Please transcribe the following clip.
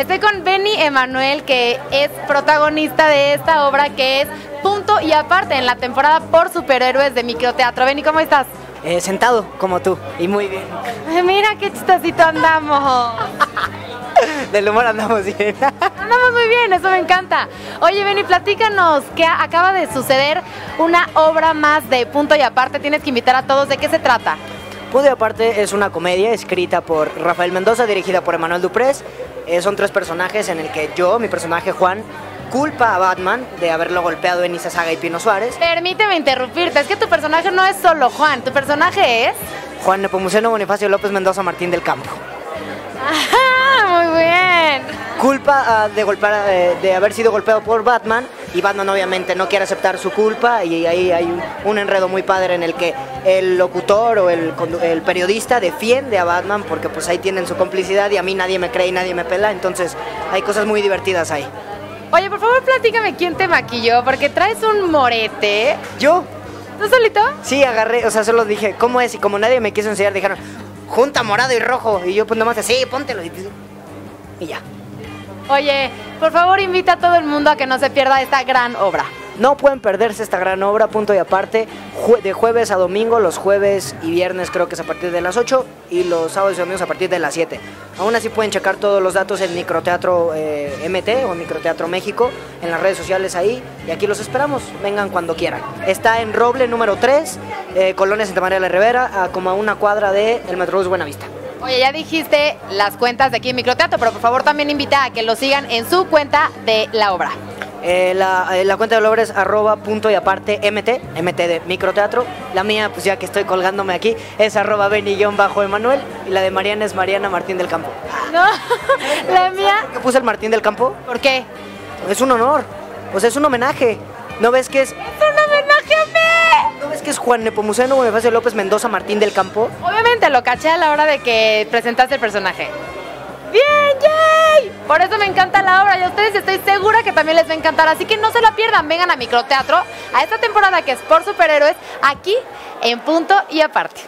Estoy con Benny Emanuel, que es protagonista de esta obra que es Punto y Aparte en la temporada por superhéroes de microteatro. Benny, ¿cómo estás? Eh, sentado, como tú, y muy bien. Ay, mira qué chistosito andamos. Del humor andamos bien. Andamos muy bien, eso me encanta. Oye, Benny, platícanos que acaba de suceder una obra más de Punto y Aparte. Tienes que invitar a todos. ¿De qué se trata? Y aparte es una comedia escrita por Rafael Mendoza, dirigida por Emanuel Duprés. Eh, son tres personajes en el que yo, mi personaje Juan, culpa a Batman de haberlo golpeado en Saga y Pino Suárez. Permíteme interrumpirte, es que tu personaje no es solo Juan, tu personaje es... Juan Nepomuceno Bonifacio López Mendoza Martín del Campo. Ajá, muy bien. Culpa ah, de, golpear, eh, de haber sido golpeado por Batman y Batman obviamente no quiere aceptar su culpa y ahí hay un, un enredo muy padre en el que el locutor o el, periodista defiende a Batman porque pues ahí tienen su complicidad y a mí nadie me cree y nadie me pela, entonces hay cosas muy divertidas ahí. Oye, por favor, platícame quién te maquilló, porque traes un morete. ¿Yo? ¿Tú solito? Sí, agarré, o sea, solo dije, ¿cómo es? Y como nadie me quiso enseñar, dijeron, junta morado y rojo. Y yo pues nomás así, póntelo. Y ya. Oye, por favor, invita a todo el mundo a que no se pierda esta gran obra. No pueden perderse esta gran obra, punto y aparte, de jueves a domingo, los jueves y viernes creo que es a partir de las 8 y los sábados y domingos a partir de las 7. Aún así pueden checar todos los datos en Microteatro eh, MT o Microteatro México, en las redes sociales ahí, y aquí los esperamos, vengan cuando quieran. Está en Roble número 3, eh, Colonia Santa María de la Rivera, como a una cuadra de el Metrobús Buenavista. Oye, ya dijiste las cuentas de aquí en Microteatro, pero por favor también invita a que lo sigan en su cuenta de la obra. Eh, la, eh, la cuenta de Lover es arroba punto y aparte MT, MT de microteatro. La mía, pues ya que estoy colgándome aquí, es arroba bajo Emanuel. Y la de Mariana es Mariana Martín del Campo. No, la mía. ¿Por qué puse el Martín del Campo? ¿Por qué? Es un honor. O sea, es un homenaje. ¿No ves que es, ¡Es un Juan Nepomuceno Bonifacio López Mendoza Martín del Campo? Obviamente lo caché a la hora de que presentaste el personaje. ¡Bien, yay! Por eso me encanta la obra y a ustedes estoy segura que también les va a encantar. Así que no se la pierdan, vengan a Microteatro a esta temporada que es por superhéroes, aquí en punto y aparte.